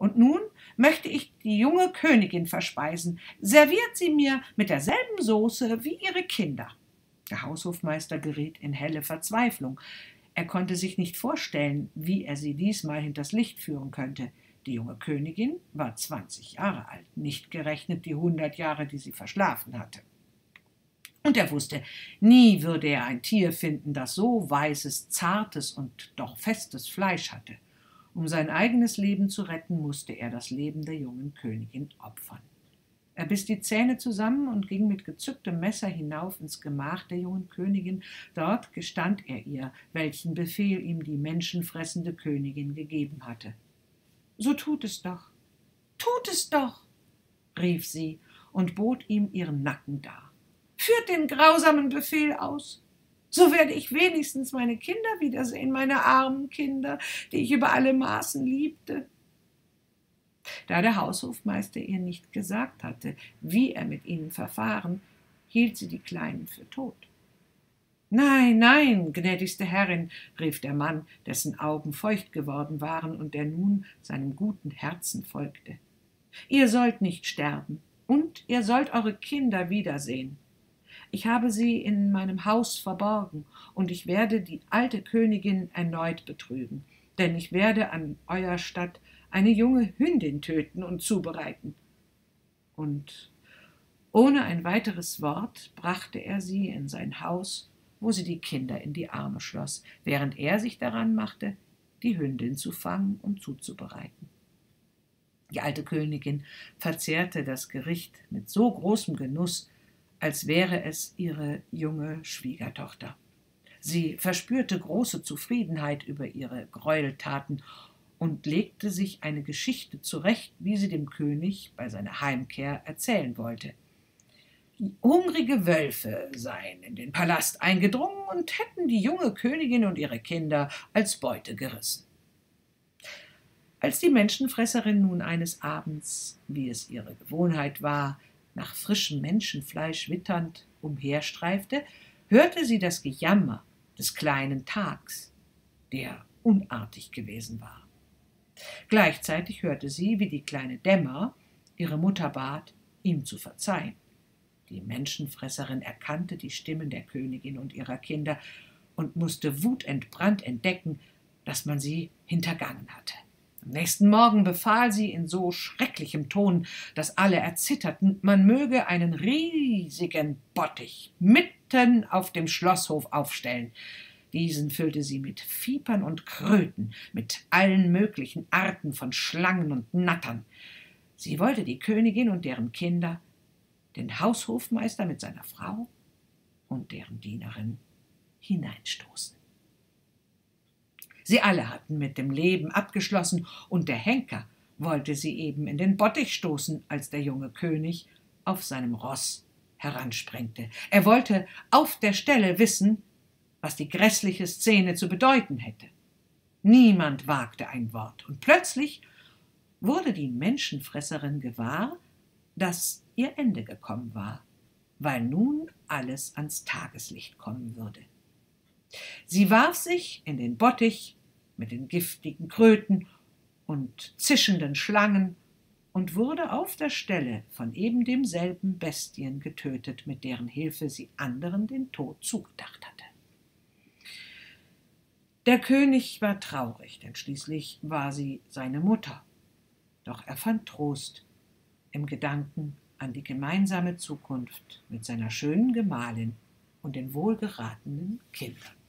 Und nun möchte ich die junge Königin verspeisen. Serviert sie mir mit derselben Soße wie ihre Kinder. Der Haushofmeister geriet in helle Verzweiflung. Er konnte sich nicht vorstellen, wie er sie diesmal hinters Licht führen könnte. Die junge Königin war zwanzig Jahre alt, nicht gerechnet die hundert Jahre, die sie verschlafen hatte. Und er wusste, nie würde er ein Tier finden, das so weißes, zartes und doch festes Fleisch hatte. Um sein eigenes Leben zu retten, musste er das Leben der jungen Königin opfern. Er biss die Zähne zusammen und ging mit gezücktem Messer hinauf ins Gemach der jungen Königin. Dort gestand er ihr, welchen Befehl ihm die menschenfressende Königin gegeben hatte. So tut es doch, tut es doch, rief sie und bot ihm ihren Nacken dar. Führt den grausamen Befehl aus. So werde ich wenigstens meine Kinder wiedersehen, meine armen Kinder, die ich über alle Maßen liebte. Da der Haushofmeister ihr nicht gesagt hatte, wie er mit ihnen verfahren, hielt sie die Kleinen für tot. Nein, nein, gnädigste Herrin, rief der Mann, dessen Augen feucht geworden waren und der nun seinem guten Herzen folgte. Ihr sollt nicht sterben, und ihr sollt eure Kinder wiedersehen. Ich habe sie in meinem Haus verborgen, und ich werde die alte Königin erneut betrügen, denn ich werde an euer Statt eine junge Hündin töten und zubereiten. Und ohne ein weiteres Wort brachte er sie in sein Haus, wo sie die Kinder in die Arme schloss, während er sich daran machte, die Hündin zu fangen und zuzubereiten. Die alte Königin verzehrte das Gericht mit so großem Genuss, als wäre es ihre junge Schwiegertochter. Sie verspürte große Zufriedenheit über ihre Gräueltaten und legte sich eine Geschichte zurecht, wie sie dem König bei seiner Heimkehr erzählen wollte. Hungrige Wölfe seien in den Palast eingedrungen und hätten die junge Königin und ihre Kinder als Beute gerissen. Als die Menschenfresserin nun eines Abends, wie es ihre Gewohnheit war, nach frischem Menschenfleisch witternd umherstreifte, hörte sie das Gejammer des kleinen Tags, der unartig gewesen war. Gleichzeitig hörte sie, wie die kleine Dämmer ihre Mutter bat, ihm zu verzeihen. Die Menschenfresserin erkannte die Stimmen der Königin und ihrer Kinder und musste wutentbrannt entdecken, dass man sie hintergangen hatte. Am nächsten Morgen befahl sie in so schrecklichem Ton, dass alle erzitterten, man möge einen riesigen Bottich mitten auf dem Schlosshof aufstellen. Diesen füllte sie mit Viepern und Kröten, mit allen möglichen Arten von Schlangen und Nattern. Sie wollte die Königin und deren Kinder, den Haushofmeister mit seiner Frau und deren Dienerin hineinstoßen. Sie alle hatten mit dem Leben abgeschlossen, und der Henker wollte sie eben in den Bottich stoßen, als der junge König auf seinem Ross heransprengte. Er wollte auf der Stelle wissen, was die grässliche Szene zu bedeuten hätte. Niemand wagte ein Wort, und plötzlich wurde die Menschenfresserin gewahr, dass ihr Ende gekommen war, weil nun alles ans Tageslicht kommen würde. Sie warf sich in den Bottich mit den giftigen Kröten und zischenden Schlangen und wurde auf der Stelle von eben demselben Bestien getötet, mit deren Hilfe sie anderen den Tod zugedacht hatte. Der König war traurig, denn schließlich war sie seine Mutter. Doch er fand Trost im Gedanken an die gemeinsame Zukunft mit seiner schönen Gemahlin und den wohlgeratenen Kindern.